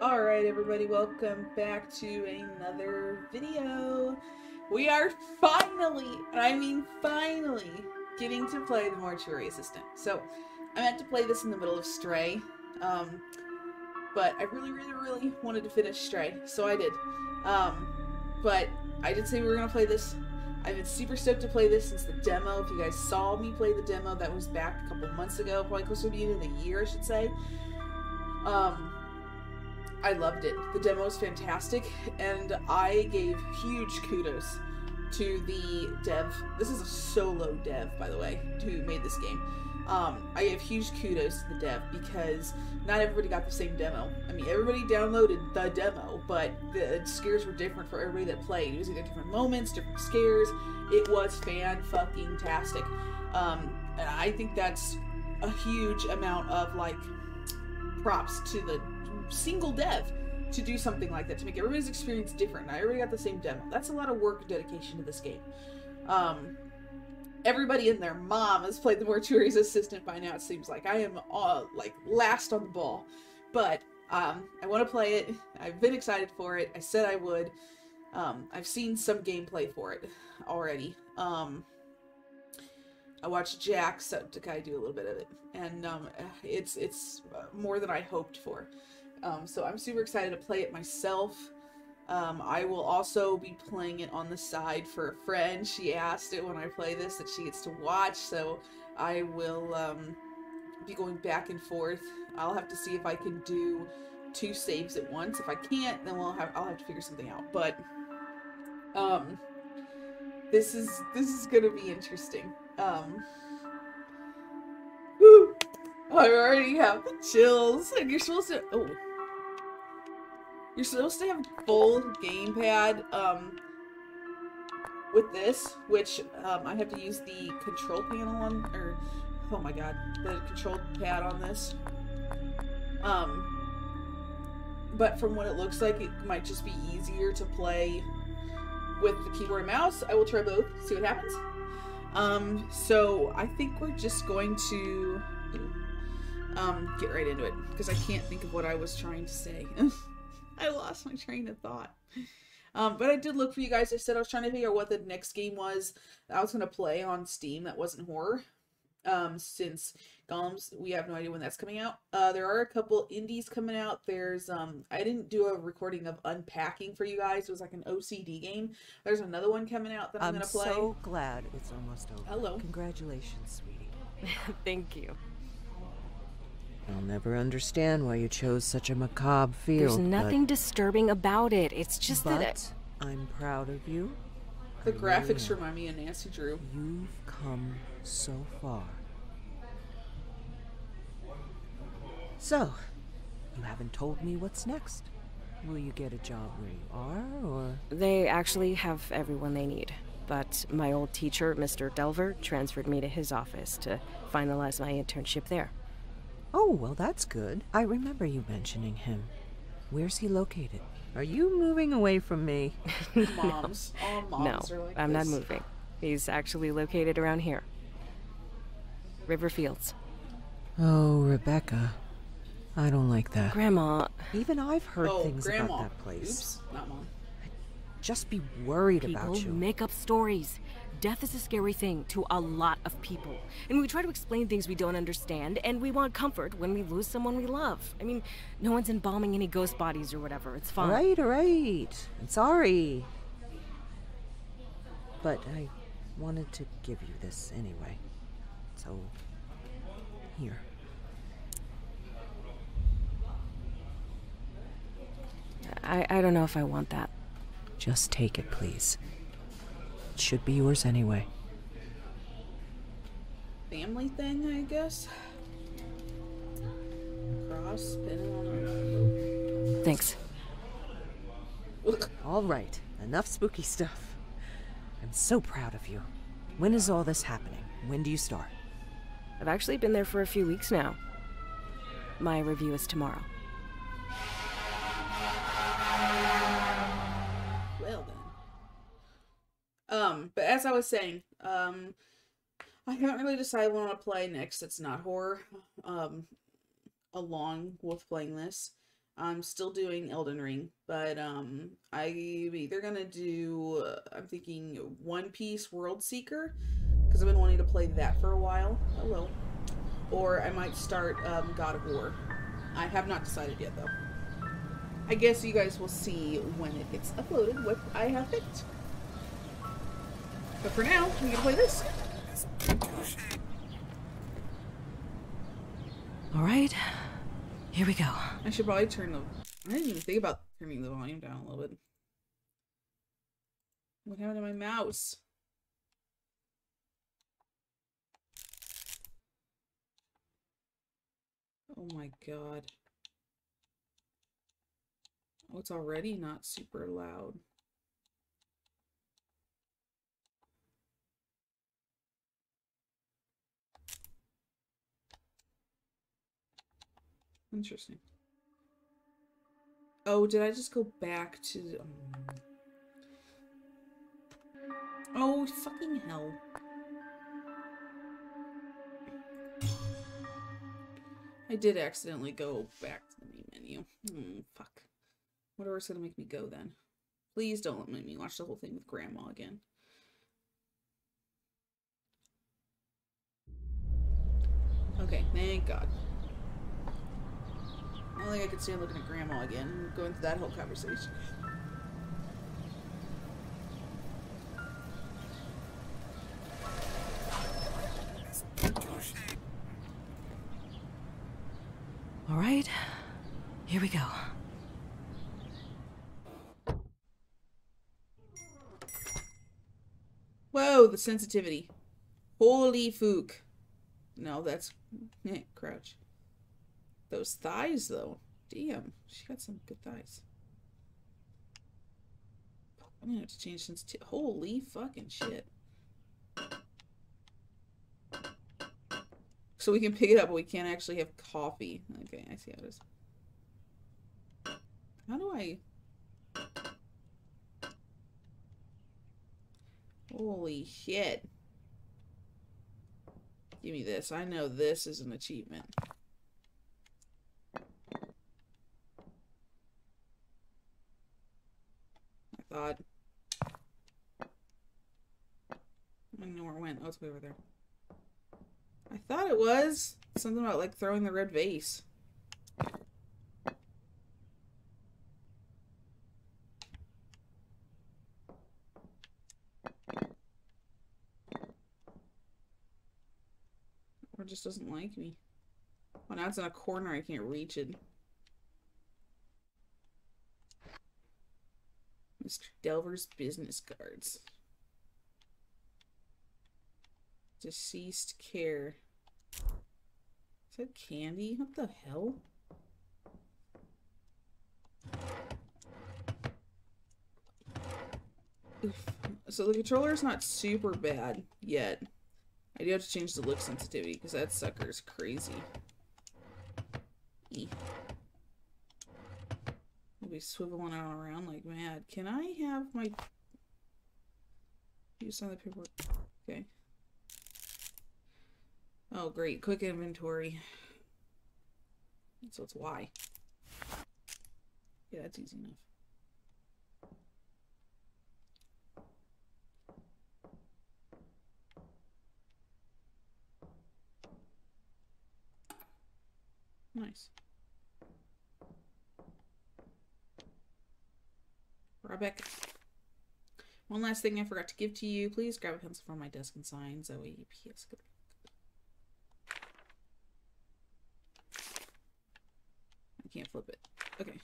Alright everybody, welcome back to another video. We are finally, and I mean finally, getting to play the Mortuary Assistant. So, I meant to play this in the middle of Stray, um, but I really, really, really wanted to finish Stray, so I did. Um, but I did say we were going to play this. I've been super stoked to play this since the demo. If you guys saw me play the demo, that was back a couple months ago, probably close to the beginning of the year, I should say. Um, I loved it. The demo is fantastic, and I gave huge kudos to the dev. This is a solo dev, by the way, who made this game. Um, I gave huge kudos to the dev because not everybody got the same demo. I mean, everybody downloaded the demo, but the scares were different for everybody that played. It was either different moments, different scares. It was fan fucking tastic. Um, and I think that's a huge amount of like props to the single dev to do something like that to make everybody's experience different. I already got the same demo. That's a lot of work and dedication to this game. Um, everybody and their mom has played the Mortuary's Assistant by now. It seems like I am all like last on the ball, but um, I want to play it. I've been excited for it. I said I would. Um, I've seen some gameplay for it already. Um, I watched Jacksepticeye do a little bit of it, and um, it's it's more than I hoped for. Um, so I'm super excited to play it myself. Um, I will also be playing it on the side for a friend. She asked it when I play this that she gets to watch, so I will um, be going back and forth. I'll have to see if I can do two saves at once. If I can't, then we'll have I'll have to figure something out. But um, this is this is gonna be interesting. Um, I already have the chills, and you're supposed to. Oh, you're supposed to have full gamepad um, with this, which um, I have to use the control panel on, or oh my god, the control pad on this. Um, but from what it looks like, it might just be easier to play with the keyboard and mouse. I will try both, see what happens. Um, so I think we're just going to um, get right into it because I can't think of what I was trying to say. I lost my train of thought. Um, but I did look for you guys. I said I was trying to figure out what the next game was I was going to play on Steam that wasn't horror. Um, since Golems, we have no idea when that's coming out. Uh, there are a couple indies coming out. There's, um, I didn't do a recording of Unpacking for you guys. It was like an OCD game. There's another one coming out that I'm, I'm going to play. I'm so glad it's almost over. Hello. Congratulations, sweetie. Thank you. I'll never understand why you chose such a macabre field. There's nothing disturbing about it. It's just but that. I'm proud of you. The I graphics am. remind me of Nancy Drew. You've come so far. So, you haven't told me what's next. Will you get a job where you are, or They actually have everyone they need. But my old teacher, Mr. Delver, transferred me to his office to finalize my internship there. Oh, well, that's good. I remember you mentioning him. Where's he located? Are you moving away from me? Moms. All no, moms are like I'm not moving. He's actually located around here. River Fields. Oh, Rebecca. I don't like that. Grandma, Even I've heard oh, things grandma. about that place. Oops, not mom. Just be worried people about you. make up stories. Death is a scary thing to a lot of people. And we try to explain things we don't understand, and we want comfort when we lose someone we love. I mean, no one's embalming any ghost bodies or whatever. It's fine. right, all right. I'm sorry. But I wanted to give you this anyway. So, here. I, I don't know if I want that. Just take it, please. It should be yours anyway. Family thing, I guess. Cross spinning on Thanks. All right, enough spooky stuff. I'm so proud of you. When is all this happening? When do you start? I've actually been there for a few weeks now. My review is tomorrow. Um, but as I was saying, um, I haven't really decided what I want to play next. It's not horror. Um, along with playing this, I'm still doing Elden Ring, but um, I'm either gonna do. Uh, I'm thinking One Piece World Seeker because I've been wanting to play that for a while. Hello. Or I might start um, God of War. I have not decided yet though. I guess you guys will see when it gets uploaded what I have picked. But for now, I'm gonna play this. All right, here we go. I should probably turn the. I didn't even think about turning the volume down a little bit. What happened to my mouse? Oh my god. Oh, it's already not super loud. Interesting. Oh, did I just go back to... Um... Oh, fucking hell. I did accidentally go back to the main menu. Mm, fuck. Whatever's gonna make me go then. Please don't let me watch the whole thing with grandma again. Okay, thank God. I don't think I could stand looking at grandma again, going through that whole conversation. All right, here we go. Whoa, the sensitivity. Holy fook. No, that's eh, crouch. Those thighs, though. Damn, she got some good thighs. I'm gonna have to change sensitivity. Holy fucking shit. So we can pick it up, but we can't actually have coffee. Okay, I see how it is. How do I... Holy shit. Give me this. I know this is an achievement. Thought. I don't know where it went. Oh, it's way over there. I thought it was something about like throwing the red vase. Or just doesn't like me. Well, now it's in a corner. I can't reach it. Mr. Delver's business cards. Deceased care. Is that candy? What the hell? Oof. So the controller is not super bad yet. I do have to change the look sensitivity because that sucker's crazy. E. Be swiveling out around like mad. Can I have my... Use some of the paperwork. Okay. Oh, great. Quick inventory. So it's Y. Yeah, that's easy enough. Nice. Rebecca. One last thing I forgot to give to you. Please grab a pencil from my desk and sign Zoe P.S. Good I can't flip it. Okay.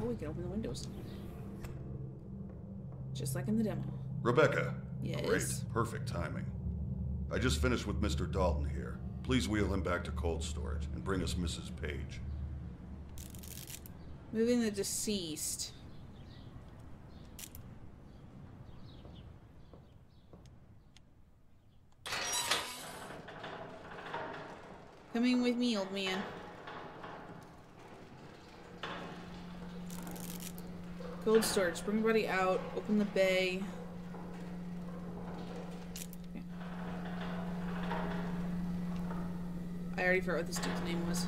Oh, we can open the windows. Just like in the demo. Rebecca. Yes. Great. Perfect timing. I just finished with Mr. Dalton here. Please wheel him back to cold storage and bring us Mrs. Page. Moving the deceased. Coming with me, old man. Cold storage. Bring everybody out. Open the bay. Forgot what this dude's name was.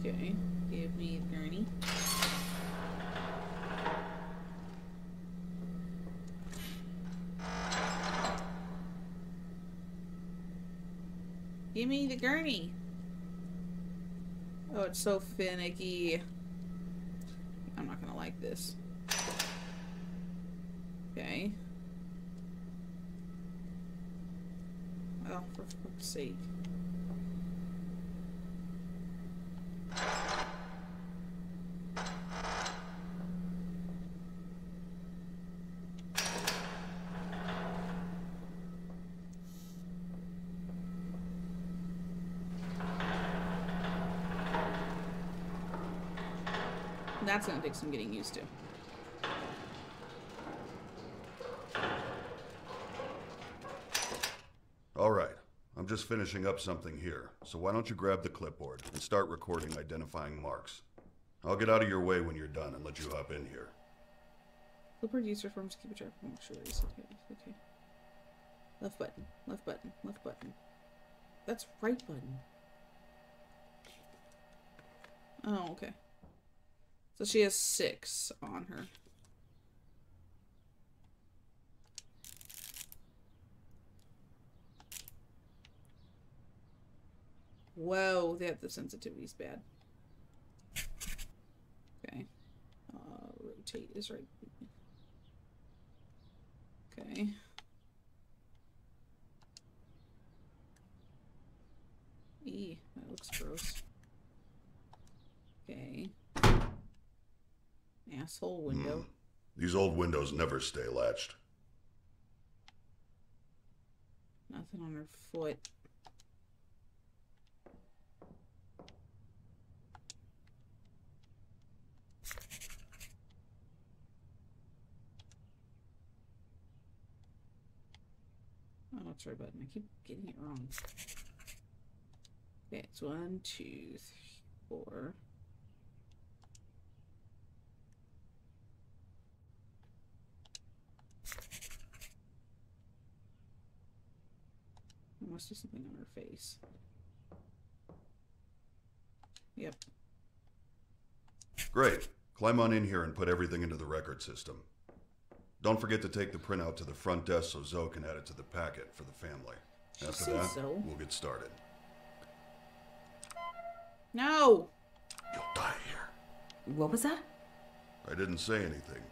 Okay, give me the gurney. Give me the gurney. Oh, it's so finicky. I'm not gonna like this. Okay. Well, for fuck's sake. That's gonna take some getting used to. All right. I'm just finishing up something here, so why don't you grab the clipboard and start recording identifying marks? I'll get out of your way when you're done and let you hop in here. Clipboard user forms to keep a track of mortuaries. Okay, okay. Left button, left button, left button. That's right button. Oh, okay. So she has six on her. Whoa, that the sensitivity's bad. Okay. Uh, rotate is right. Okay. E, that looks gross. Okay. Asshole window. Hmm. These old windows never stay latched. Nothing on her foot. Oh, that's right button. I keep getting it wrong. Okay, it's one, two, three, four. There must be something on her face. Yep. Great. Climb on in here and put everything into the record system. Don't forget to take the printout to the front desk so Zoe can add it to the packet for the family. She After that, Zoe. we'll get started. No! You'll die here. What was that? I didn't say anything.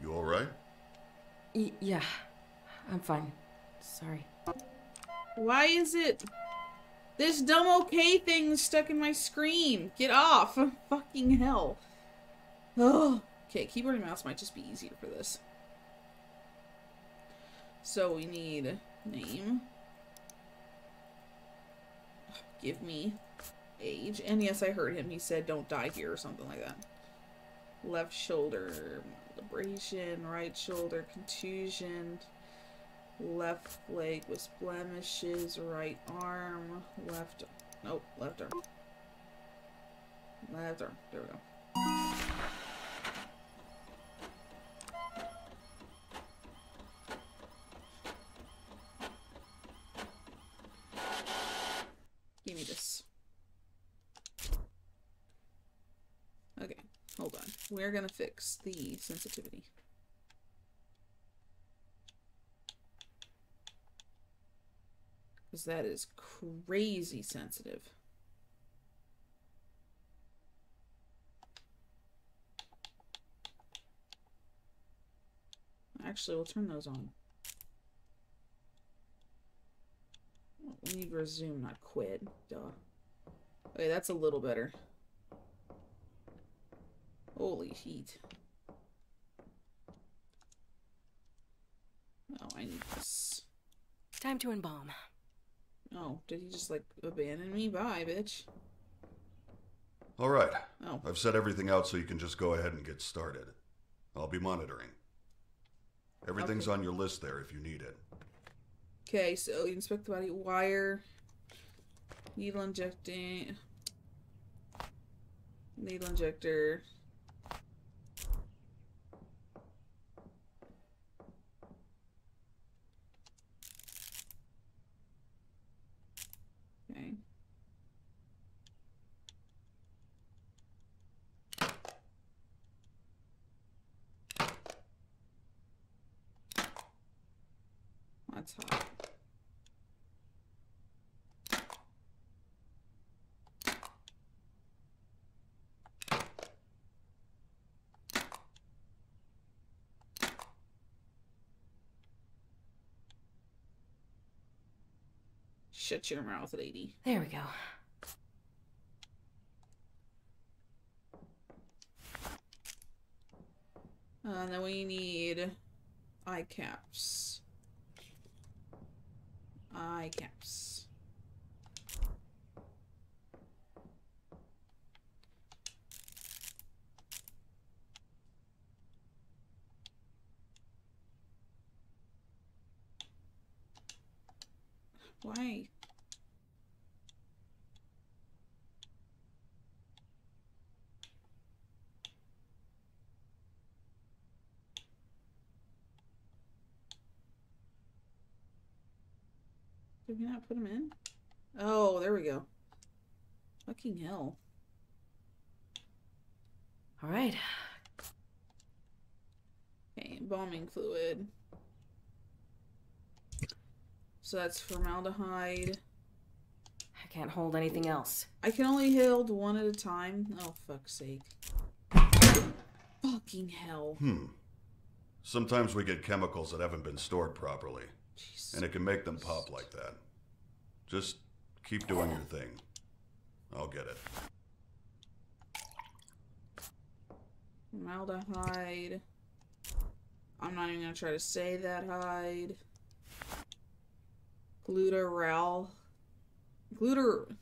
You all right? Yeah, I'm fine. Sorry. Why is it this dumb okay thing stuck in my screen? Get off! Fucking hell. Oh. Okay, keyboard and mouse might just be easier for this. So we need name. Give me age. And yes, I heard him. He said don't die here or something like that. Left shoulder liberation, right shoulder contusion, left leg with blemishes, right arm, left, nope, left arm. Left arm, there we go. Give me this. Okay, hold on. We're gonna fix the sensitivity. Because that is crazy sensitive. Actually, we'll turn those on. We need resume, not quit. Duh. Okay, that's a little better. Holy heat. Oh, I need this. Time to embalm. Oh, did he just like abandon me? Bye, bitch. All right. Oh. I've set everything out so you can just go ahead and get started. I'll be monitoring. Everything's on your list there if you need it. Okay, so you inspect the body wire, needle injecting, needle injector. Okay. That's hot. Shut your mouth, lady. There we go. Uh, and then we need eye caps. Eye caps. Why? Did we not put them in? Oh, there we go. Fucking hell. All right. Okay, embalming fluid. So that's formaldehyde. I can't hold anything else. I can only hold one at a time. Oh, fuck's sake. Fucking hell. Hmm. Sometimes we get chemicals that haven't been stored properly, Jesus. and it can make them pop like that. Just keep doing your thing. I'll get it. Formaldehyde. I'm not even gonna try to say that hide. Glutaral. Glutar.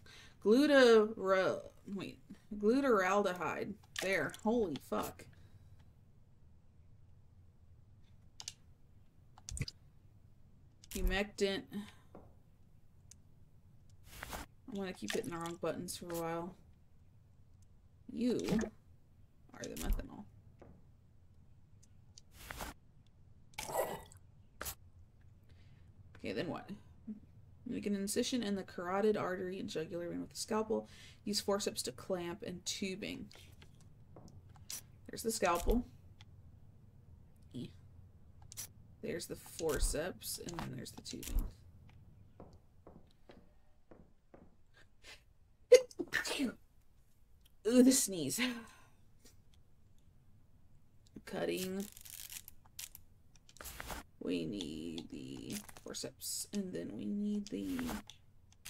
Glutar. Wait. Glutaraldehyde. There. Holy fuck. Humectant. I'm gonna keep hitting the wrong buttons for a while. You are the methanol. Okay, then what? Make an incision in the carotid artery and jugular vein with a scalpel. Use forceps to clamp and tubing. There's the scalpel. There's the forceps, and then there's the tubing. Ooh, the sneeze. Cutting. We need the forceps, and then we need the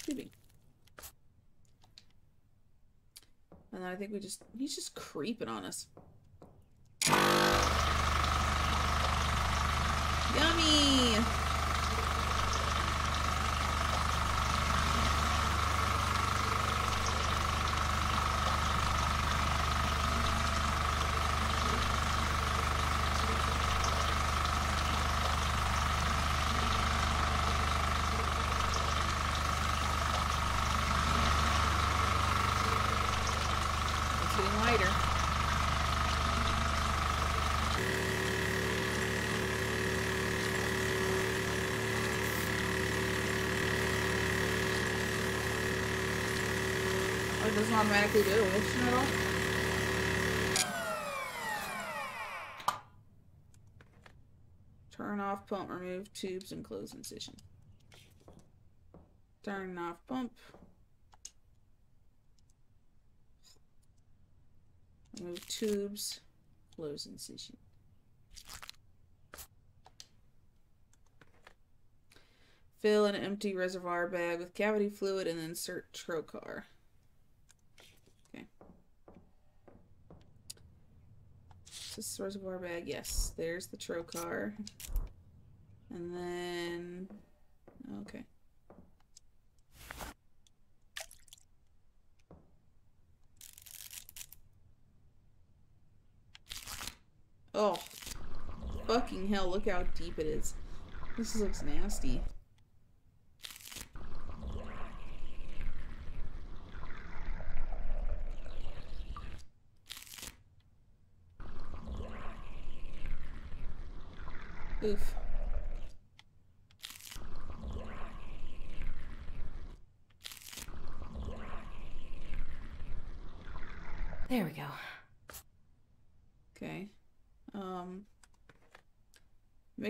tubing. And then I think we just, he's just creeping on us. Yummy! It's getting lighter. Automatically do it at all? Turn off pump, remove tubes, and close incision. Turn off pump. Remove tubes, close incision. Fill an empty reservoir bag with cavity fluid and insert trocar. This reservoir bag. Yes, there's the trocar. And then... Okay. Oh. Fucking hell, look how deep it is. This looks nasty.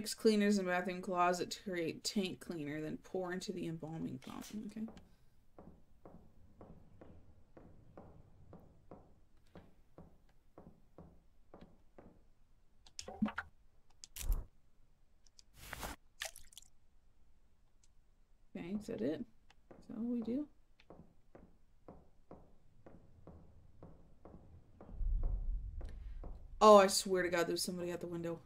Mix cleaners in bathroom closet to create tank cleaner, then pour into the embalming pump. Okay. Okay, is that it? Is that all we do? Oh, I swear to God, there's somebody at the window.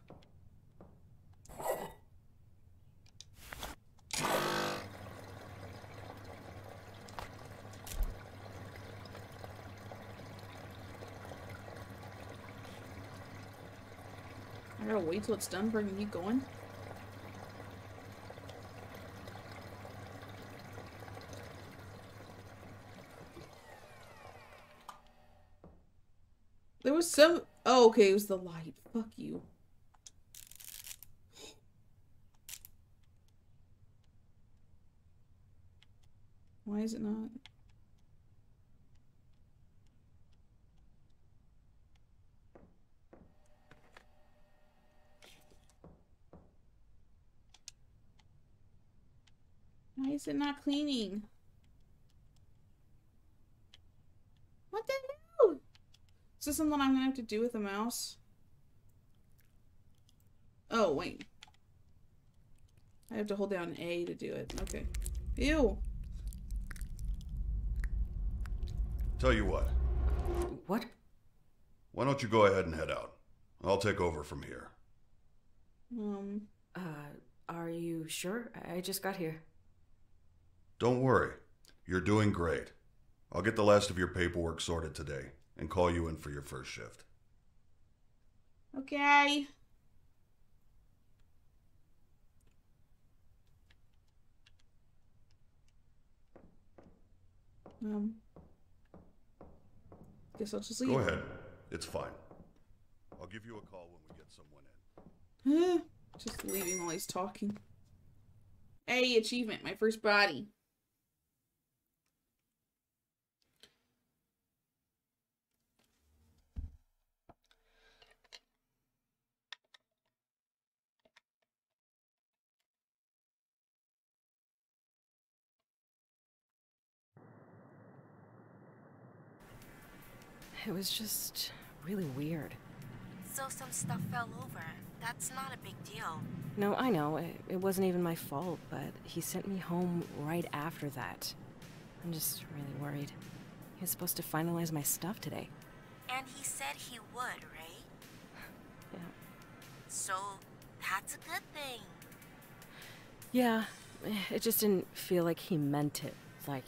I gotta wait till it's done me to going. There was some. Oh, okay, it was the light. Fuck you. Why is it not? Is it not cleaning? What the hell? Is this something I'm gonna have to do with a mouse? Oh, wait. I have to hold down A to do it. Okay. Ew. Tell you what, What? why don't you go ahead and head out? I'll take over from here. Um, Uh, are you sure? I I just got here. Don't worry, you're doing great. I'll get the last of your paperwork sorted today and call you in for your first shift. okay. Um, guess I'll just leave. Go ahead, it's fine. I'll give you a call when we get someone in. Huh? Just leaving while he's talking. Hey, achievement, my first body. It was just really weird. So some stuff fell over. That's not a big deal. No, I know. It, it wasn't even my fault, but he sent me home right after that. I'm just really worried. He was supposed to finalize my stuff today. And he said he would, right? Yeah. So that's a good thing. Yeah, it just didn't feel like he meant it. Like,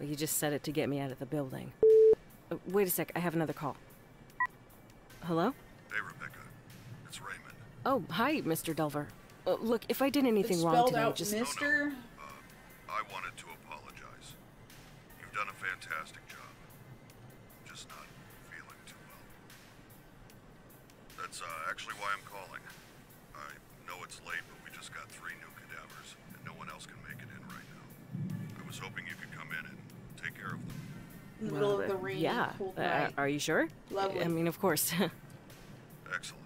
like he just said it to get me out of the building. Uh, wait a sec, I have another call. Hello? Hey, Rebecca. It's Raymond. Oh, hi, Mr. Delver. Uh, look, if I did anything It's wrong spelled today, out just Mister. Uh, I wanted to middle of the rain. Yeah. Cold Uh, night. are you sure? Lovely. I mean, of course. Excellent.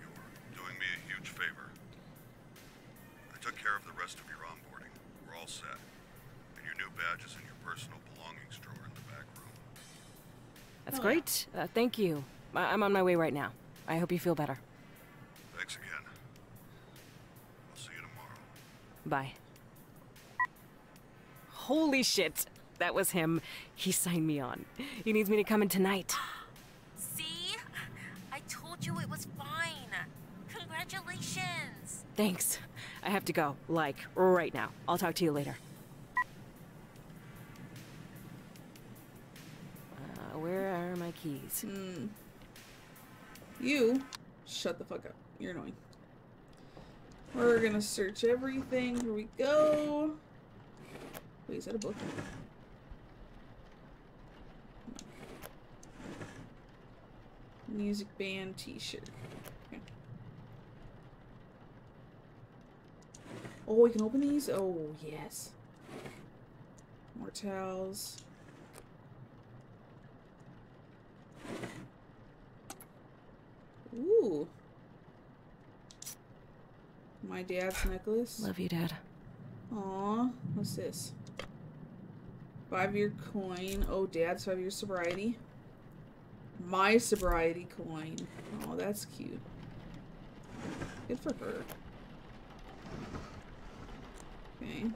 You're doing me a huge favor. I took care of the rest of your onboarding. We're all set. And your new badge is in your personal belongings drawer in the back room. That's Oh, yeah. great. Uh, thank you. I- I'm on my way right now. I hope you feel better. Thanks again. I'll see you tomorrow. Bye. Holy shit. That was him. He signed me on. He needs me to come in tonight. See? I told you it was fine. Congratulations. Thanks. I have to go. Like, right now. I'll talk to you later. Uh, where are my keys? Hmm. You, shut the fuck up. You're annoying. We're gonna search everything. Here we go. Wait, is that a book? Music band t-shirt. Okay. Oh, we can open these? Oh, yes. More towels. Ooh. My dad's necklace. Love you, Dad. Aw, what's this? Five year coin. Oh, dad's five year sobriety. My sobriety coin. Oh, that's cute. Good for her. Okay.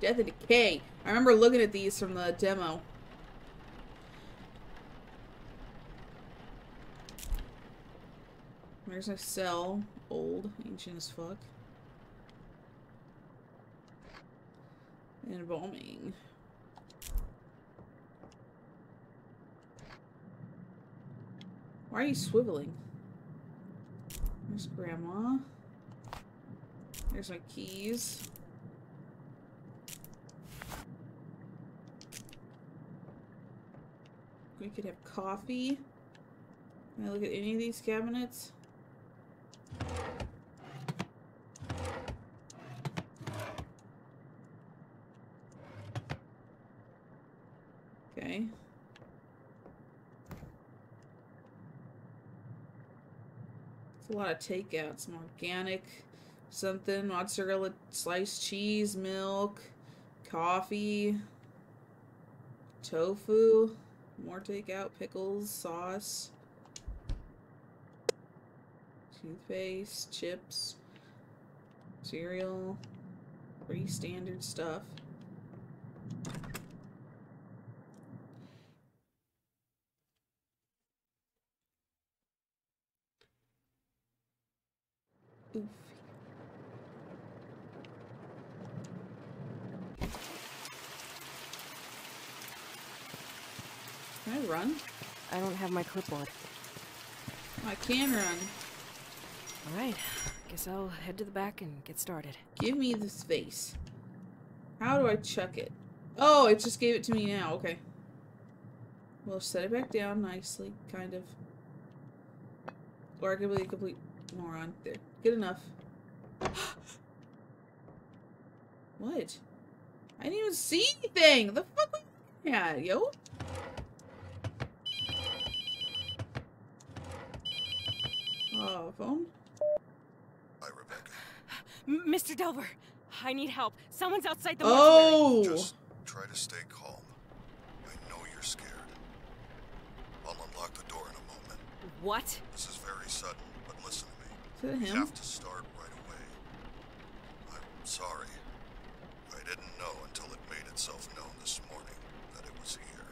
Death and Decay. I remember looking at these from the demo. There's a cell. Old. Ancient as fuck. And Embalming. Why are you swiveling? There's grandma. There's my keys. We could have coffee. Can I look at any of these cabinets? Okay. It's a lot of takeout. Some organic something, mozzarella sliced cheese, milk, coffee, tofu, more takeout, pickles, sauce, toothpaste, chips, cereal, pretty standard stuff. Oof. Can I run? I don't have my clipboard. I can run. Alright, guess I'll head to the back and get started. Give me the space. How do I chuck it? Oh, it just gave it to me now. Okay. We'll set it back down nicely, kind of. Or I could be a complete moron. There. Good enough. what? I didn't even see anything! The fuck was that, yo? Oh, phone? Hi, Rebecca. M Mr. Delver, I need help. Someone's outside the oh! mortuary. Oh! Just try to stay calm. I know you're scared. I'll unlock the door in a moment. What? This is very sudden, but listen to me. Is it We have to start right away. I'm sorry. I didn't know until it made itself known this morning that it was here,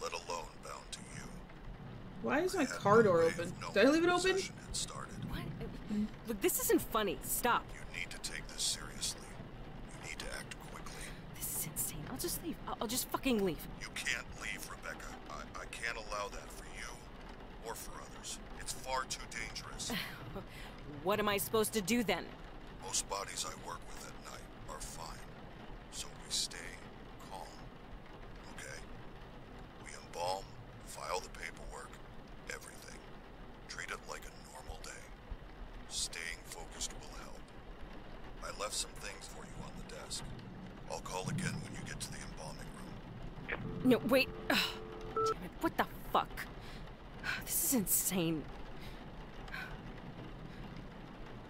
let alone bound to you. Why is my car door open? Did I leave it the open? possession had started. What? Look, this isn't funny. Stop. You need to take this seriously. You need to act quickly. This is insane. I'll just leave. I'll, I'll just fucking leave. You can't leave, Rebecca. I, I can't allow that for you or for others. It's far too dangerous. What am I supposed to do then? Most bodies I work with at night are fine, so we stay calm. Okay? We embalm, file the paperwork, everything. Treat it like a normal day. Staying focused will help. I left some things for you on the desk. I'll call again when you get to the embalming room. No, wait. Ugh. Damn it. What the fuck? This is insane.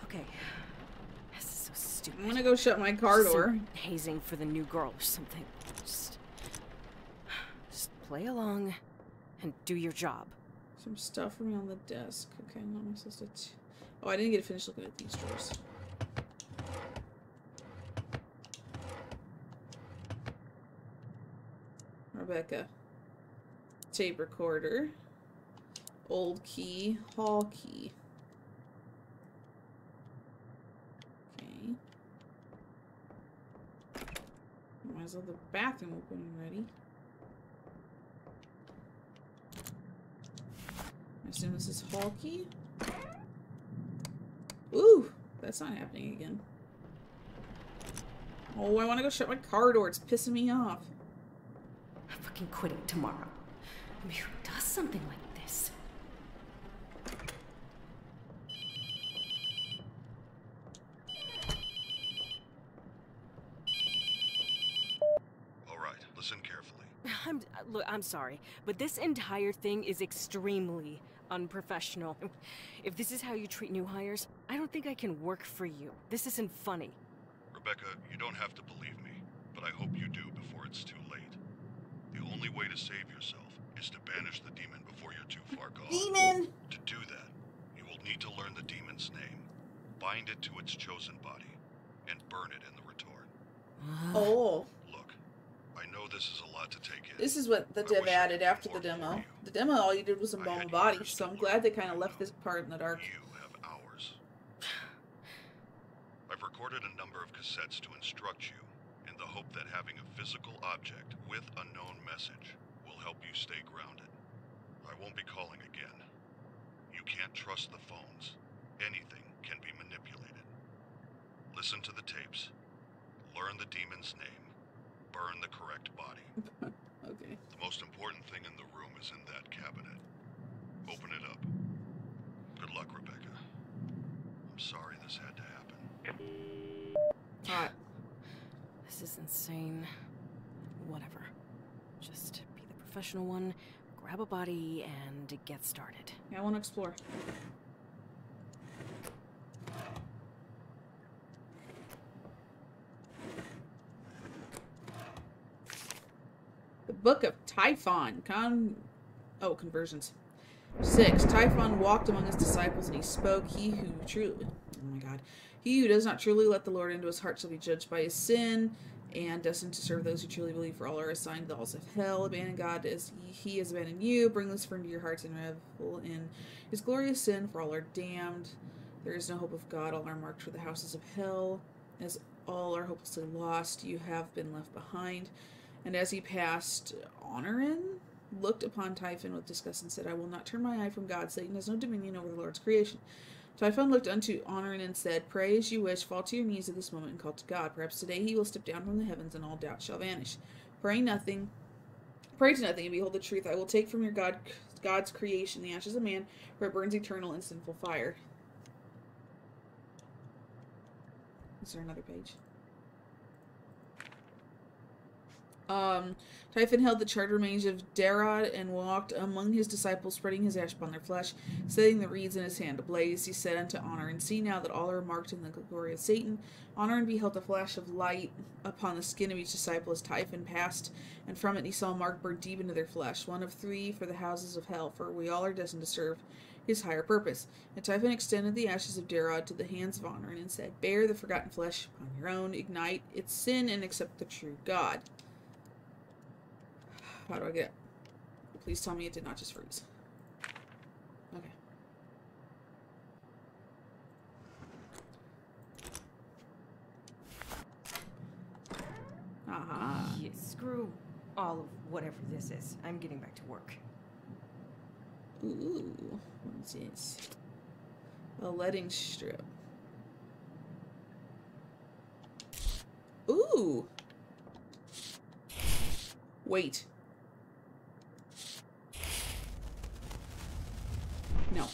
Okay. This is so stupid. I'm gonna go shut my car Some door. hazing for the new girl or something. Just, just play along and do your job. Some stuff for me on the desk. Okay, what am I supposed to... Oh, I didn't get to finish looking at these drawers. Rebecca. Tape recorder. Old key. Hall key. Okay. Might as well the bathroom open ready. My assume this is hall key. Ooh, that's not happening again. Oh, I want to go shut my car door. It's pissing me off. Fucking quitting tomorrow. I mean, who does something like this? All right, listen carefully. I'm uh, look. I'm sorry, but this entire thing is extremely unprofessional. If this is how you treat new hires, I don't think I can work for you. This isn't funny. Rebecca, you don't have to believe me, but I hope you do before it's too late. The only way to save yourself is to banish the demon before you're too far gone. Demon! To do that, you will need to learn the demon's name, bind it to its chosen body, and burn it in the retort. Ah. Oh, Look, I know this is a lot to take in. this is what the dev added after the demo. The demo, all you did was I embalm had a body, so I'm glad they kind of left this part in the dark. You have hours. I've recorded a number of cassettes to instruct you in the hope that having a physical object with a known message will help you stay grounded. I won't be calling again. You can't trust the phones. Anything can be manipulated. Listen to the tapes. Learn the demon's name. Burn the correct body. Okay. The most important thing in the room is in that cabinet. Open it up. Good luck, Rebecca. I'm sorry this had to happen. Hot. This is insane. Whatever. Just be the professional one, grab a body, and get started. Yeah, I want to explore. The Book of Typhon. Con. Oh, conversions. Six. Typhon walked among his disciples and he spoke. He who truly. Oh my god. He who does not truly let the Lord into his heart shall be judged by his sin and destined to serve those who truly believe, for all are assigned the halls of hell. Abandon God as he has abandoned you. Bring Lucifer into your hearts and revel in his glorious sin, for all are damned. There is no hope of God. All are marked for the houses of hell. As all are hopelessly lost, you have been left behind. And as he passed, Honorin looked upon Typhon with disgust and said, I will not turn my eye from God. Satan has no dominion over the Lord's creation. Typhon looked unto Honorin and said, Pray as you wish, fall to your knees at this moment and call to God. Perhaps today he will step down from the heavens and all doubt shall vanish. Pray nothing, pray to nothing, and behold the truth. I will take from your God God's creation the ashes of man, where it burns eternal and sinful fire. Is there another page? Um, Typhon held the charred remains of Darod and walked among his disciples, spreading his ash upon their flesh, setting the reeds in his hand ablaze. He said unto Honor, and see now that all are marked in the glory of Satan. Honor and beheld a flash of light upon the skin of each disciple as Typhon passed, and from it he saw a mark burnt deep into their flesh, one of three for the houses of hell, for we all are destined to serve his higher purpose. And Typhon extended the ashes of Darod to the hands of Honor, and said, Bear the forgotten flesh upon your own, ignite its sin, and accept the true God. How do I get? Please tell me it did not just freeze. Okay. Aha. Yeah, screw all of whatever this is. I'm getting back to work. Ooh. What is this? A letting strip. Ooh. Wait. No.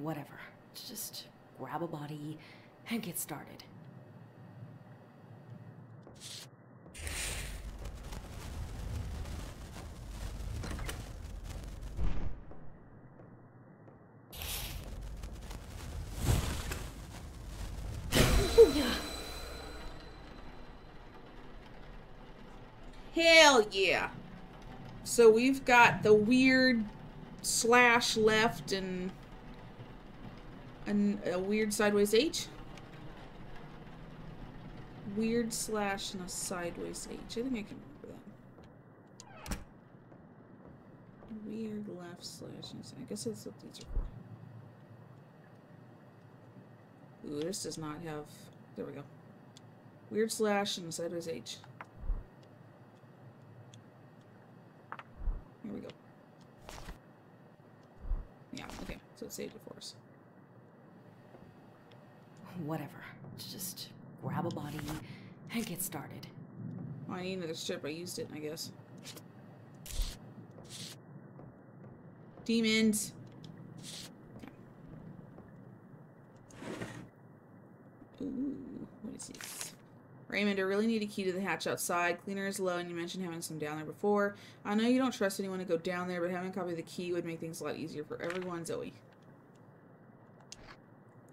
Whatever. Just grab a body and get started. Hell yeah. So we've got the weird slash left and an, a weird sideways H? Weird slash and a sideways H. I think I can remember that. Weird left slash and I guess that's what these are for. Ooh, this does not have... There we go. Weird slash and sideways H. Here we go. Yeah, okay. So it saved it for us. Whatever. Just grab a body and get started. Oh, I need another strip. I used it, I guess. Demons. Ooh, what is this? Raymond, I really need a key to the hatch outside. Cleaner is low, and you mentioned having some down there before. I know you don't trust anyone to go down there, but having a copy of the key would make things a lot easier for everyone. Zoe.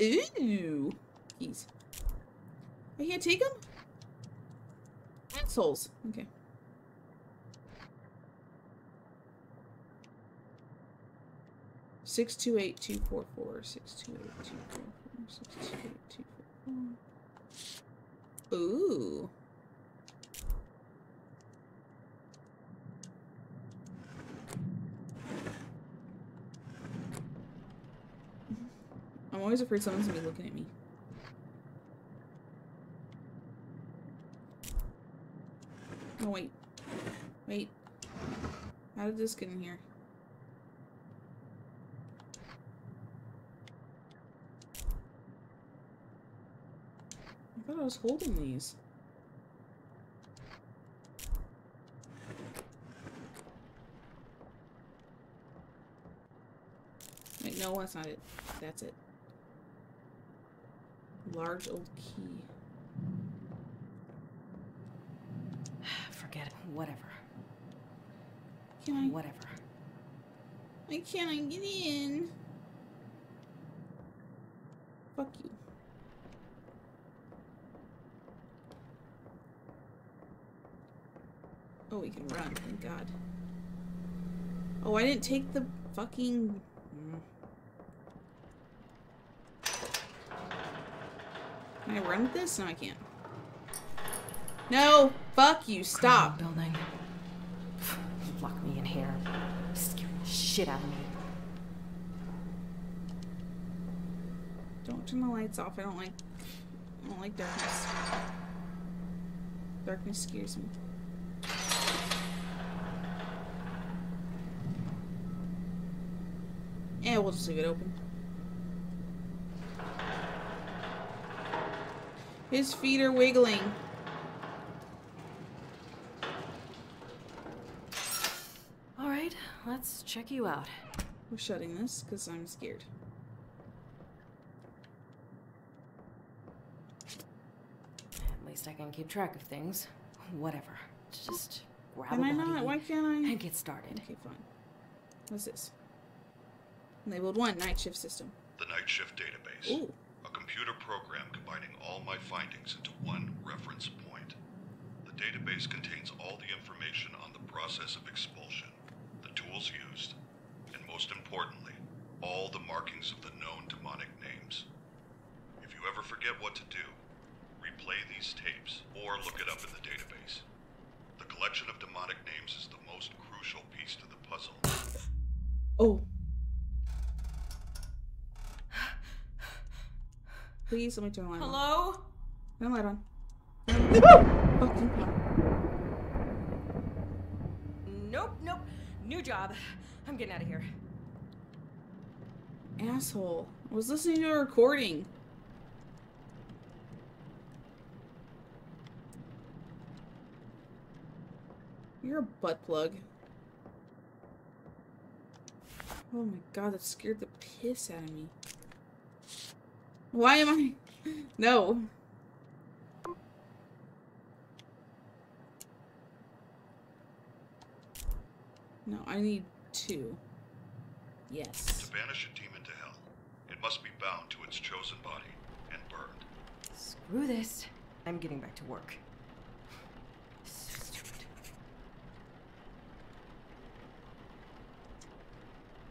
Ooh. Keys. I can't take them? Assholes. Okay. Six two eight two four four six two eight two four four six two eight two four four. Ooh. I'm always afraid someone's gonna be looking at me. Oh wait. Wait. How did this get in here? I thought I was holding these. No, that's not it. That's it. Large old key. Forget it. Whatever. Can I? Whatever. Why can't I get in? Fuck you. Oh, we can run, thank god. Oh, I didn't take the fucking... Mm. Can I run with this? No, I can't. No! Fuck you, stop! Building. Lock me in here. Scare the shit out of me. Don't turn the lights off. I don't like... I don't like darkness. Darkness scares me. Yeah, we'll just leave it open. His feet are wiggling. All right, let's check you out. We're shutting this because I'm scared. At least I can keep track of things. Whatever. Just grab Can a I body not? Why can't I? and get started. Okay, fine. What's this? Labeled 1, night shift system. The Night Shift Database. Ooh. A computer program combining all my findings into one reference point. The database contains all the information on the process of expulsion, the tools used, and most importantly, all the markings of the known demonic names. If you ever forget what to do, replay these tapes or look it up in the database. The collection of demonic names is the most crucial piece to the puzzle. Oh. Please let me turn the light on. Hello? Turn the light on. Fucking hell. Nope, nope. New job. I'm getting out of here. Asshole. I was listening to a recording. You're a butt plug. Oh my god, that scared the piss out of me. Why am I... No. No, I need two. Yes. To banish a demon to hell, it must be bound to its chosen body and burned. Screw this. I'm getting back to work.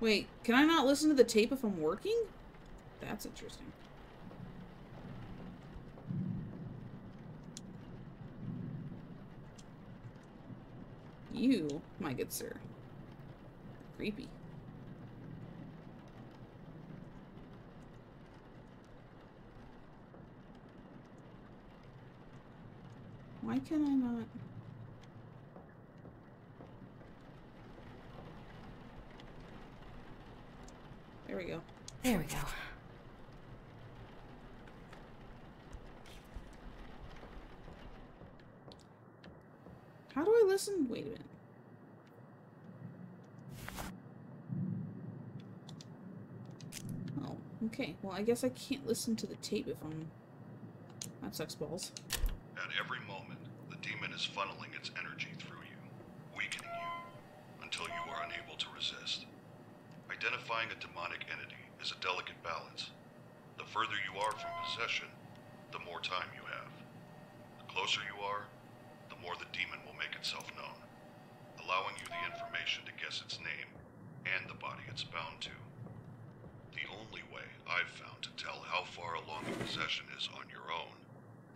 Wait, can I not listen to the tape if I'm working? That's interesting. You, my good sir. Creepy. Why can I not? There we go. There we go. How do I listen? Wait a minute. Oh, okay. Well, I guess I can't listen to the tape if I'm... That sucks balls. At every moment, the demon is funneling its energy through you, weakening you, until you are unable to resist. Identifying a demonic entity is a delicate balance. The further you are from possession, the more time you have. The closer you are, the more the demon will make itself known, allowing you the information to guess its name and the body it's bound to. The only way I've found to tell how far along a possession is on your own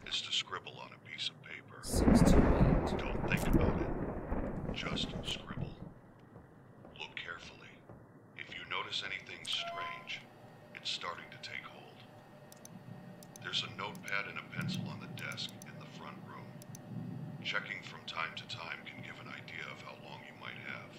is to scribble on a piece of paper. Six to eight. Don't think about it. Just scribble. Look carefully. If you notice anything strange, it's starting to take hold. There's a notepad and a pencil on the desk in the front room. Checking from time to time can give an idea of how long you might have.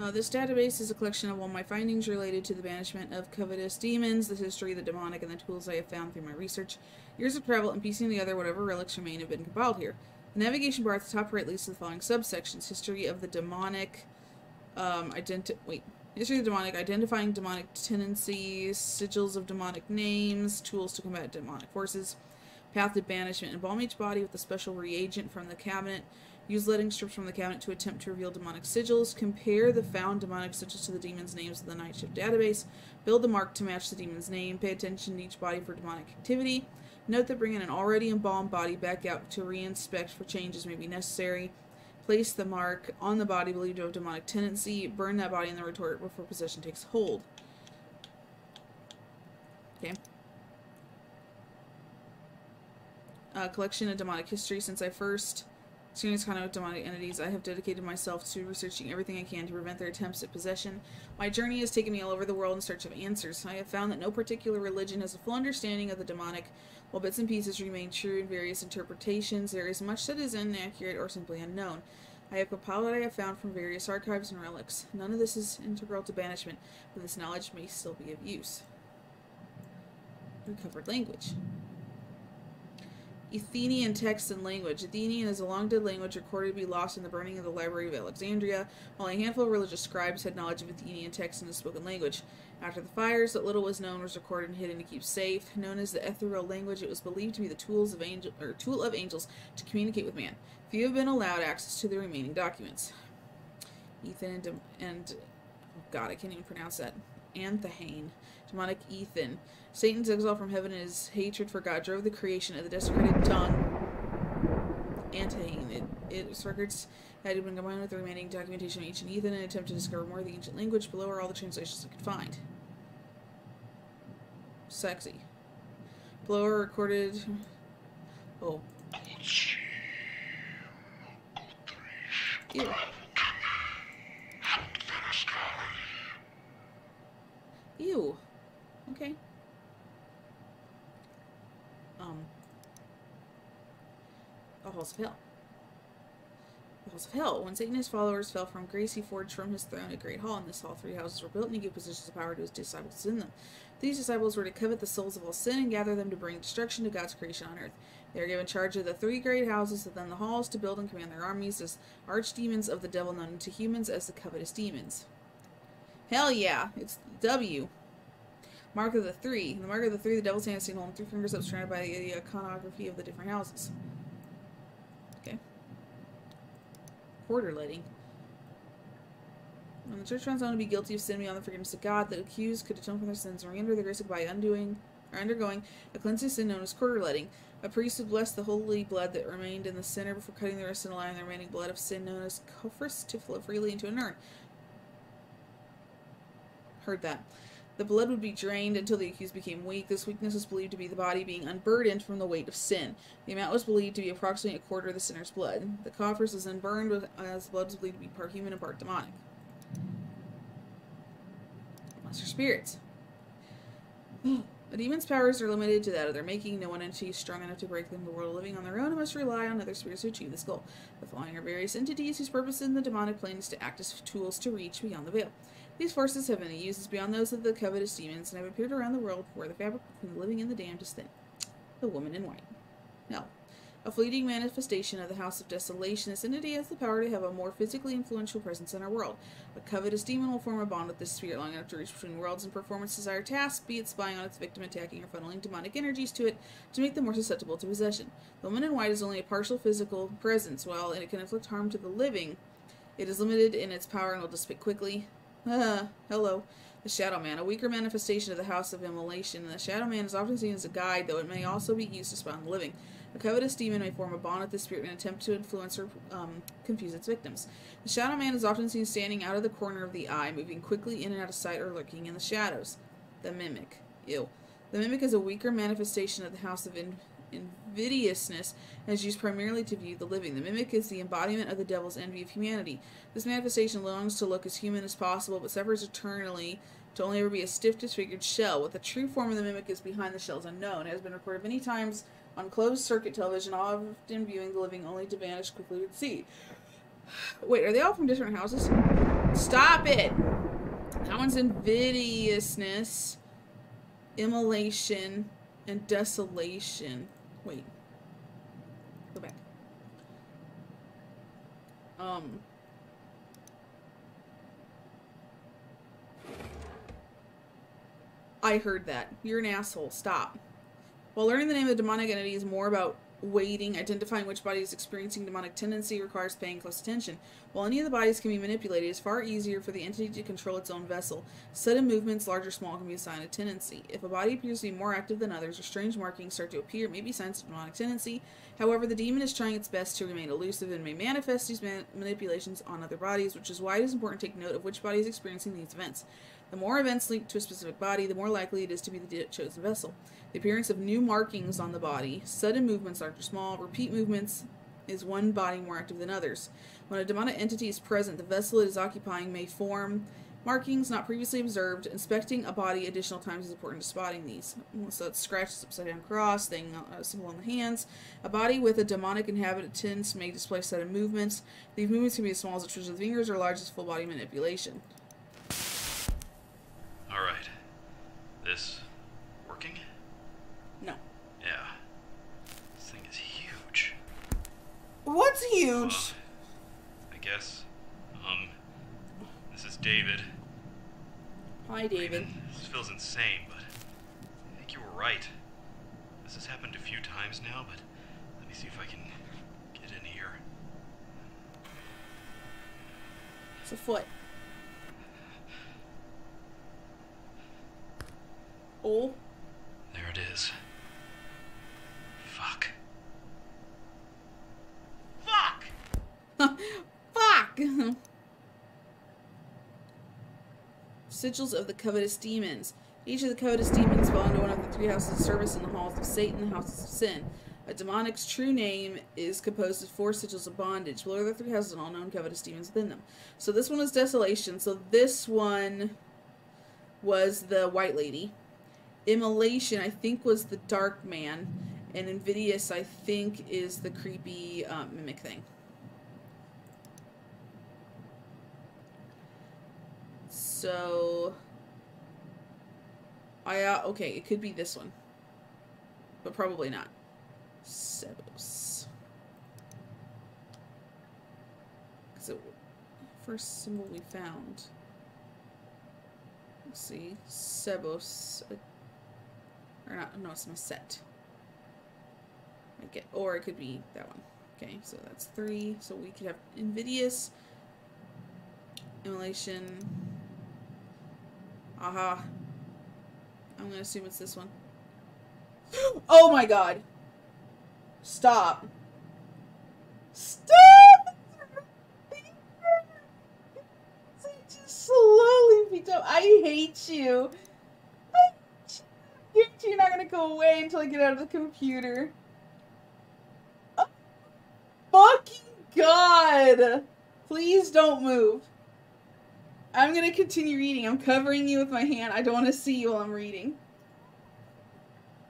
Uh, this database is a collection of all my findings related to the banishment of covetous demons, the history of the demonic, and the tools I have found through my research. Years of travel and piecing together whatever relics remain have been compiled here. The navigation bar at the top right leads to the following subsections: history of the demonic, um, identi- wait, history of the demonic, identifying demonic tendencies, sigils of demonic names, tools to combat demonic forces, path to banishment. Embalm each body with a special reagent from the cabinet. Use letting strips from the cabinet to attempt to reveal demonic sigils. Compare the found demonic sigils to the demon's names in the Night Shift database. Build the mark to match the demon's name. Pay attention to each body for demonic activity. Note that bringing an already embalmed body back out to reinspect for changes may be necessary. Place the mark on the body believed to have demonic tendency. Burn that body in the retort before possession takes hold. Okay. uh, collection of demonic history since I first experienced contact with demonic entities. I have dedicated myself to researching everything I can to prevent their attempts at possession. My journey has taken me all over the world in search of answers. I have found that no particular religion has a full understanding of the demonic. While bits and pieces remain true in various interpretations, there is much that is inaccurate or simply unknown. I have compiled what I have found from various archives and relics. None of this is integral to banishment, but this knowledge may still be of use. Recovered language. Athenian text and language. Athenian is a long dead language recorded to be lost in the burning of the Library of Alexandria, while a handful of religious scribes had knowledge of Athenian text and the spoken language. After the fires, what little was known was recorded and hidden to keep safe. Known as the ethereal language, it was believed to be the tools of angel or tool of angels to communicate with man. Few have been allowed access to the remaining documents. Ethan and, and oh god, I can't even pronounce that. Anthahane, demonic Ethan. Satan's exile from heaven and his hatred for God drove the creation of the desecrated tongue. It, its records had been combined with the remaining documentation of ancient Ethan in an attempt to discover more of the ancient language. Below are all the translations I could find. Sexy. Below are recorded. Oh. Ew. Okay. Um. The Halls of Hell. When Satan and his followers fell from grace, he forged from his throne a great hall. In this hall, three houses were built, and he gave positions of power to his disciples in them. These disciples were to covet the souls of all sin and gather them to bring destruction to God's creation on earth. They are given charge of the three great houses within the halls to build and command their armies as archdemons of the devil known to humans as the covetous demons. Hell yeah, it's W. Mark of the Three. The mark of the three, the devil's hand, seen holding three fingers up, surrounded by the iconography of the different houses. Okay. Quarter letting. When the church found someone to be guilty of sin beyond the forgiveness of God, the accused could atone for their sins and re-enter the grace of by undoing or undergoing a cleansing sin known as quarter letting. A priest would bless the holy blood that remained in the sinner before cutting the rest and allowing the remaining blood of sin known as kophrus to flow freely into an urn. Heard that. The blood would be drained until the accused became weak. This weakness was believed to be the body being unburdened from the weight of sin. The amount was believed to be approximately a quarter of the sinner's blood. The coffers was then burned as the blood was believed to be part human and part demonic. Lesser spirits. The demon's powers are limited to that of their making. No one entity is strong enough to break them. The world living on their own and must rely on other spirits to achieve this goal. The following are various entities whose purpose in the demonic plane is to act as tools to reach beyond the veil. These forces have been uses beyond those of the covetous demons and have appeared around the world where the fabric between the living and the damned is thin. The woman in white. No. A fleeting manifestation of the House of Desolation, this entity has the power to have a more physically influential presence in our world. A covetous demon will form a bond with this spirit long enough to reach between worlds and perform its desired task, be it spying on its victim, attacking, or funneling demonic energies to it to make them more susceptible to possession. The woman in white is only a partial physical presence, while it can inflict harm to the living. It is limited in its power and will dissipate quickly. Ah, hello. The Shadow Man, a weaker manifestation of the House of Immolation. The Shadow Man is often seen as a guide, though it may also be used to spy on the living. A covetous demon may form a bond with the spirit and attempt to influence or um, confuse its victims. The Shadow Man is often seen standing out of the corner of the eye, moving quickly in and out of sight or lurking in the shadows. The Mimic. Ew. The Mimic is a weaker manifestation of the House of Invidiousness is used primarily to view the living. The Mimic is the embodiment of the devil's envy of humanity. This manifestation longs to look as human as possible, but suffers eternally to only ever be a stiff, disfigured shell. What the true form of the Mimic is behind the shell is unknown. It has been reported many times on closed circuit television, often viewing the living only to vanish quickly with the sea. Wait, are they all from different houses? Stop it! That one's invidiousness, immolation, and desolation. Wait. Go back. Um. I heard that. You're an asshole. Stop. While learning the name of the demonic entity is more about waiting, identifying which body is experiencing demonic tendency requires paying close attention. While any of the bodies can be manipulated, it's far easier for the entity to control its own vessel. Sudden movements, large or small, can be a sign of tendency. If a body appears to be more active than others, or strange markings start to appear, it may be signs of demonic tendency. However, the demon is trying its best to remain elusive and may manifest these man- manipulations on other bodies, which is why it is important to take note of which body is experiencing these events. The more events linked to a specific body, the more likely it is to be the chosen vessel. The appearance of new markings on the body, sudden movements large or small, repeat movements is one body more active than others. When a demonic entity is present, the vessel it is occupying may form markings not previously observed. Inspecting a body additional times is important to spotting these. So it's scratches, upside down cross, thing, a symbol on the hands. A body with a demonic inhabitant may display sudden movements. These movements can be as small as the twitch of the fingers or large as full body manipulation. All right. This working? No. Yeah. This thing is huge. What's huge? Uh, I guess. Um, this is David. Hi, David. Raven, this feels insane, but I think you were right. This has happened a few times now, but let me see if I can get in here. It's a foot. Oh. There it is. Fuck. Fuck! Fuck! Sigils of the covetous demons. Each of the covetous demons fall into one of the three houses of service in the halls of Satan, the houses of sin. A demonic's true name is composed of four sigils of bondage. Below the three houses and all known covetous demons within them. So this one was desolation. So this one was the white lady. Immolation, I think, was the dark man. And Invidious, I think, is the creepy um, mimic thing. So, I uh, okay, it could be this one, but probably not. Sebos. Because it first symbol we found. Let's see, Sebos. Uh, or not? No, it's my set. I get, or it could be that one. Okay, so that's three. So we could have Invidious, Immolation. Aha. I'm gonna assume it's this one. Oh my god! Stop. Stop! just slowly picked up. I hate you. I hate you. You're not gonna go away until I get out of the computer. Oh, fucking god! Please don't move. I'm gonna continue reading. I'm covering you with my hand. I don't want to see you while I'm reading.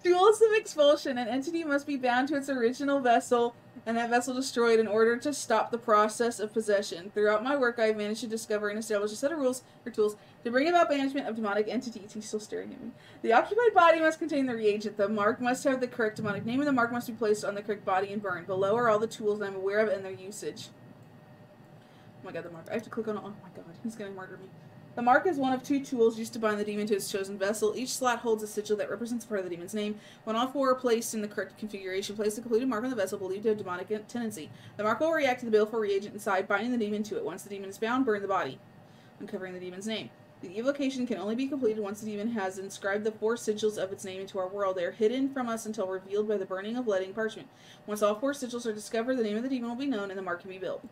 Tools of expulsion. An entity must be bound to its original vessel and that vessel destroyed in order to stop the process of possession. Throughout my work, I have managed to discover and establish a set of rules or tools to bring about banishment of demonic entities. He's still staring at me. The occupied body must contain the reagent. The mark must have the correct demonic name, and the mark must be placed on the correct body and burned. Below are all the tools I'm aware of and their usage. Oh my god, the mark. I have to click on it. Oh my god, he's gonna murder me. The mark is one of two tools used to bind the demon to its chosen vessel. Each slot holds a sigil that represents part of the demon's name. When all four are placed in the correct configuration, place the completed mark on the vessel believed to have demonic tendency. The mark will react to the baleful reagent inside, binding the demon to it. Once the demon is bound, burn the body, uncovering the demon's name. The evocation can only be completed once the demon has inscribed the four sigils of its name into our world. They are hidden from us until revealed by the burning of letting parchment. Once all four sigils are discovered, the name of the demon will be known and the mark can be built.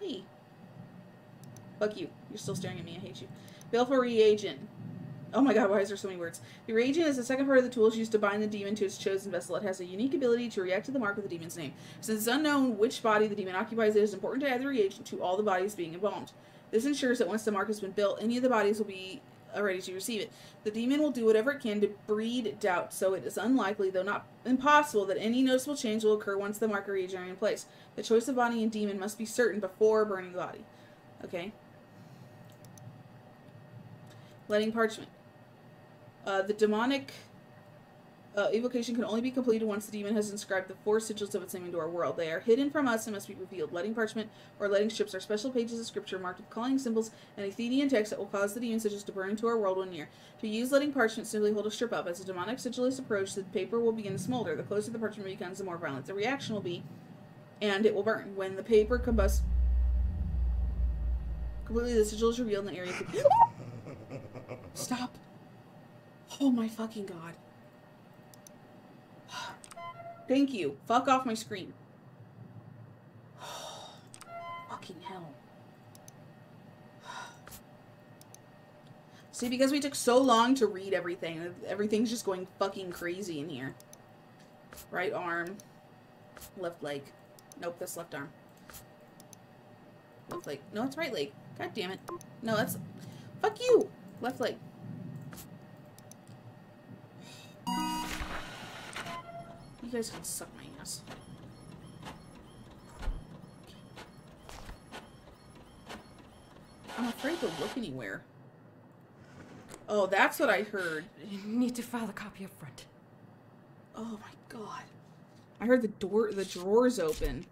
Hey. Fuck you. You're still staring at me. I hate you. Baleful reagent. Oh my god, why is there so many words? The reagent is the second part of the tools used to bind the demon to its chosen vessel. It has a unique ability to react to the mark of the demon's name. Since it's unknown which body the demon occupies, it is important to add the reagent to all the bodies being embalmed. This ensures that once the mark has been built, any of the bodies will be ready to receive it. The demon will do whatever it can to breed doubt, so it is unlikely, though not impossible, that any noticeable change will occur once the marker reagent are in place. The choice of body and demon must be certain before burning the body. Okay? Letting parchment. Uh, the demonic uh, evocation can only be completed once the demon has inscribed the four sigils of its name into our world. They are hidden from us and must be revealed. Letting parchment or letting strips are special pages of scripture marked with calling symbols and Athenian text that will cause the demon sigils to burn into our world when near. To use letting parchment, simply hold a strip up. As the demonic sigil is approached, the paper will begin to smolder. The closer the parchment becomes, the more violent the reaction will be, and it will burn. When the paper combusts completely, the sigil is revealed in the area. Stop. Oh my fucking god. Thank you. Fuck off my screen. fucking hell. See, because we took so long to read everything, everything's just going fucking crazy in here. Right arm. Left leg. Nope, that's left arm. Left leg. No, it's right leg. God damn it. No, that's... Fuck you! Left leg. You guys can suck my ass. I'm afraid to look anywhere. Oh, that's what I heard. You need to file a copy up front. Oh my god. I heard the door the drawers open.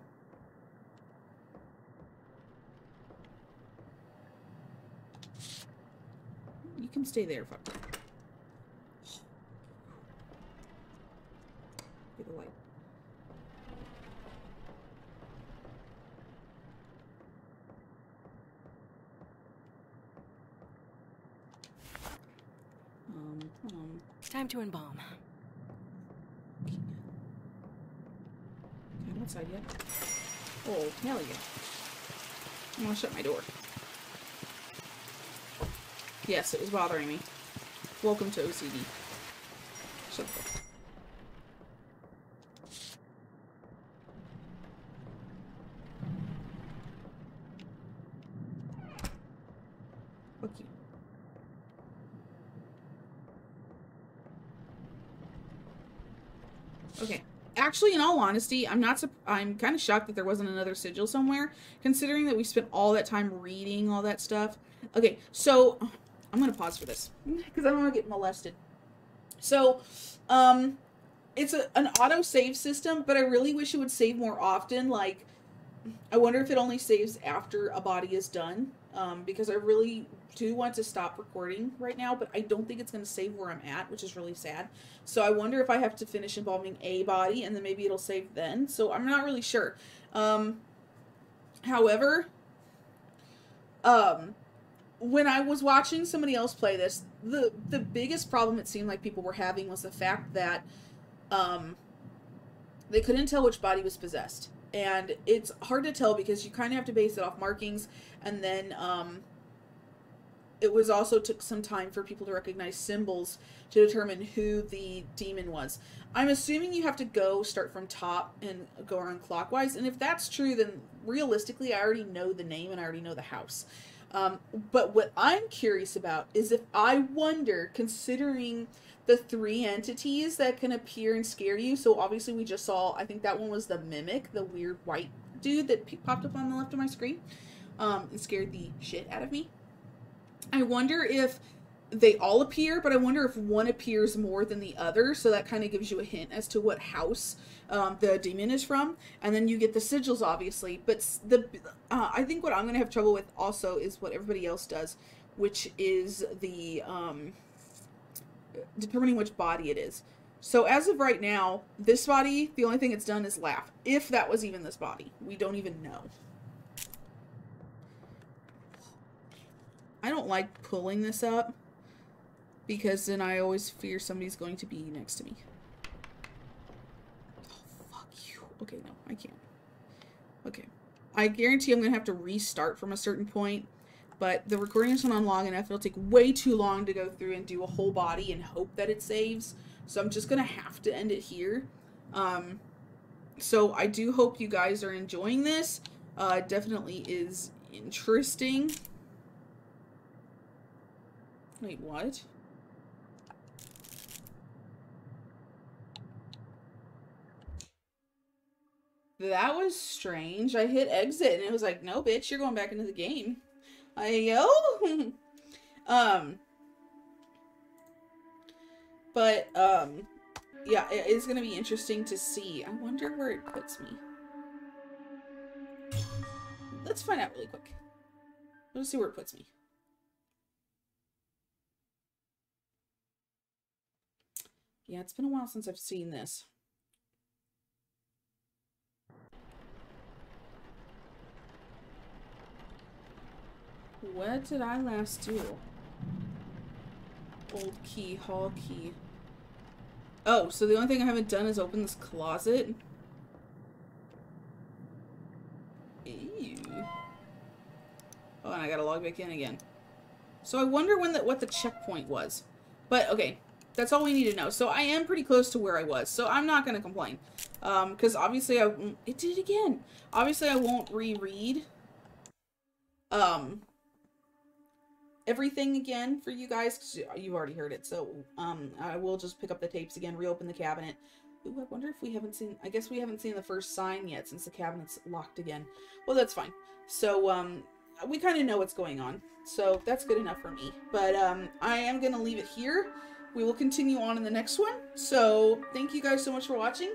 You can stay there, fuck. The light. Um, um, It's time to embalm. I'm outside yet. Oh, hell yeah. I'm gonna shut my door. Yes, it was bothering me. Welcome to OCD. Shut the fuck. Fuck you. Okay. Actually, in all honesty, I'm not. I'm kind of shocked that there wasn't another sigil somewhere, considering that we spent all that time reading all that stuff. Okay, so I'm gonna pause for this because I don't want to get molested. So, um, it's a, an auto save system, but I really wish it would save more often. Like, I wonder if it only saves after a body is done. Um, because I really do want to stop recording right now, but I don't think it's going to save where I'm at, which is really sad. So I wonder if I have to finish embalming a body and then maybe it'll save then. So I'm not really sure. Um, however, um, when I was watching somebody else play this, the the biggest problem it seemed like people were having was the fact that um, they couldn't tell which body was possessed. And it's hard to tell because you kind of have to base it off markings and then um, it was also took some time for people to recognize symbols to determine who the demon was. I'm assuming you have to go start from top and go around clockwise, and if that's true, then realistically, I already know the name and I already know the house. Um, but what I'm curious about is if I wonder, considering the three entities that can appear and scare you. So obviously we just saw, I think that one was the mimic, the weird white dude that popped up on the left of my screen, um, and scared the shit out of me. I wonder if they all appear, but I wonder if one appears more than the other. So that kind of gives you a hint as to what house um, the demon is from, and then you get the sigils, obviously. But the uh, I think what I'm gonna have trouble with also is what everybody else does, which is the um, determining which body it is. So as of right now, this body, the only thing it's done is laugh. If that was even this body, we don't even know. I don't like pulling this up because then I always fear somebody's going to be next to me. Oh, fuck you. Okay, no, I can't. Okay. I guarantee I'm going to have to restart from a certain point, but the recording is on long enough. It'll take way too long to go through and do a whole body and hope that it saves. So I'm just going to have to end it here. Um, so I do hope you guys are enjoying this. Uh, definitely is interesting. Wait, what? That was strange. I hit exit and it was like, no, bitch, you're going back into the game. Yo. um. But um, yeah, it is gonna be interesting to see. I wonder where it puts me. Let's find out really quick. Let's see where it puts me. Yeah, it's been a while since I've seen this. What did I last do? Old key, hall key. Oh, so the only thing I haven't done is open this closet. Ew. Oh, and I gotta log back in again. So I wonder when that what the checkpoint was. But okay, that's all we need to know. So I am pretty close to where I was, so I'm not gonna complain. Um, because obviously I it did it again. Obviously I won't reread. Um, everything again for you guys because you've already heard it. So um, I will just pick up the tapes again, reopen the cabinet. Ooh, I wonder if we haven't seen. I guess we haven't seen the first sign yet since the cabinet's locked again. Well, that's fine. So um, we kind of know what's going on. So that's good enough for me. But um, I am gonna leave it here. We will continue on in the next one. So thank you guys so much for watching.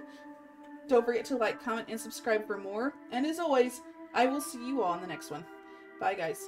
Don't forget to like, comment, and subscribe for more. And as always, I will see you all in the next one. Bye, guys.